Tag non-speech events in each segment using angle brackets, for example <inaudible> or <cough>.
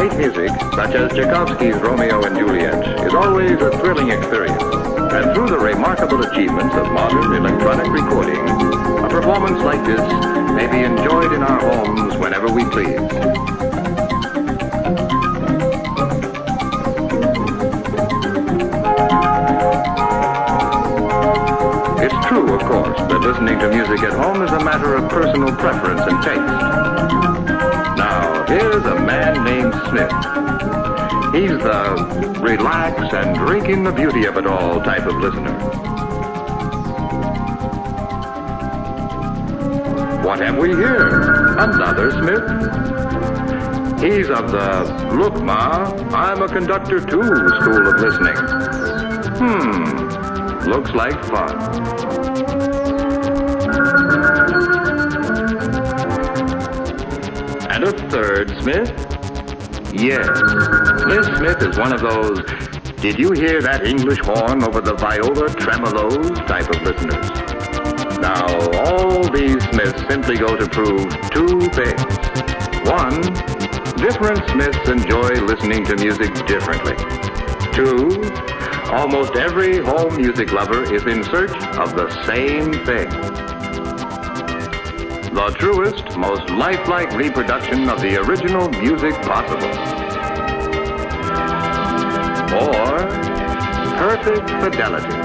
such as Tchaikovsky's Romeo and Juliet, is always a thrilling experience. And through the remarkable achievements of modern electronic recording, a performance like this may be enjoyed in our homes whenever we please. It's true, of course, that listening to music at home is a matter of personal preference and taste. Here's a man named Smith. He's the relax and drink in the beauty of it all type of listener. What have we here? Another Smith? He's of the look, Ma, I'm a conductor too school of listening. Hmm, looks like fun. And a third Smith? Yes. Miss Smith is one of those, did you hear that English horn over the viola tremolos type of listeners. Now, all these Smiths simply go to prove two things. One, different Smiths enjoy listening to music differently. Two, almost every home music lover is in search of the same thing. The truest, most lifelike reproduction of the original music possible. Or perfect fidelity.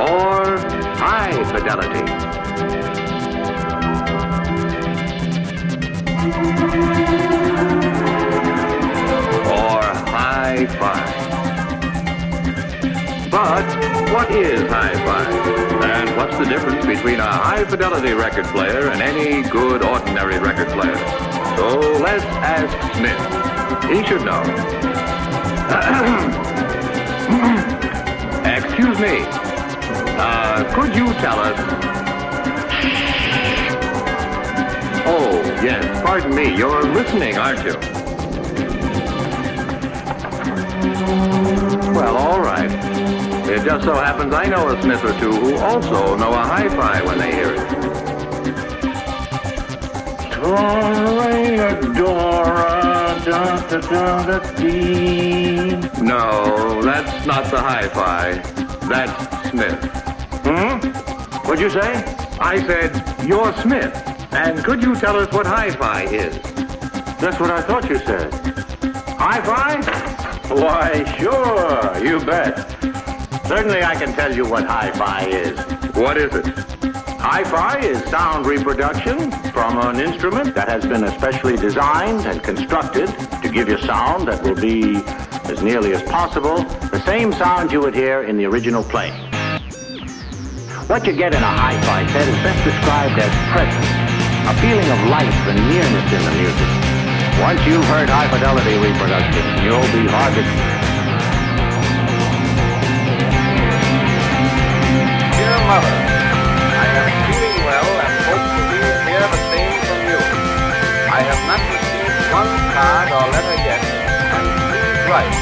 Or high fidelity. Or hi-fi. But what is hi-fi? And what's the difference between a high-fidelity record player and any good ordinary record player? So let's ask Smith. He should know. <coughs> Excuse me. Uh, could you tell us? Oh, yes. Pardon me. You're listening, aren't you? Well, all right. It just so happens I know a Smith or two who also know a hi-fi when they hear it. No, that's not the hi-fi. That's Smith. Hmm? What'd you say? I said, you're Smith. And could you tell us what hi-fi is? That's what I thought you said. Hi-fi? Why, sure, you bet. Certainly I can tell you what hi-fi is. What is it? Hi-fi is sound reproduction from an instrument that has been especially designed and constructed to give you sound that will be, as nearly as possible, the same sound you would hear in the original play. What you get in a hi-fi set is best described as presence, a feeling of life and nearness in the music. Once you've heard high-fidelity reproduction, you'll be hard to... Dear Mother, I am feeling well and hope to leave here the same from you. I have not received one card or letter yet, and please write.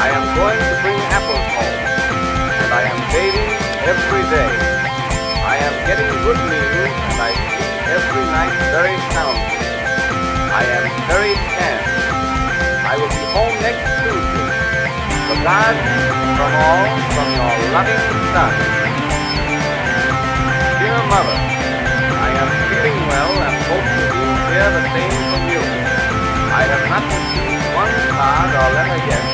I am going to bring apples home, and I am bathing every day. I am getting good news, and I sleep every night very soundly. I am very tan. I will be home next Tuesday. Regards from all from your loving son. Dear Mother, I am feeling well and hope to hear the same from you. I have not received one card or letter yet,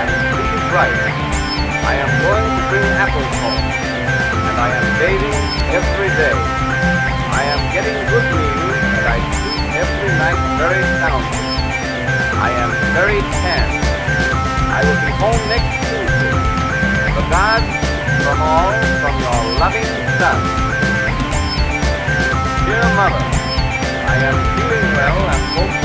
and please write. I am going to bring apples home, and I am bathing every day. I am getting good news, and I sleep every night very soundly. I am very tan. I will be home next Tuesday. All from your loving son. Dear Mother, I am feeling well and hope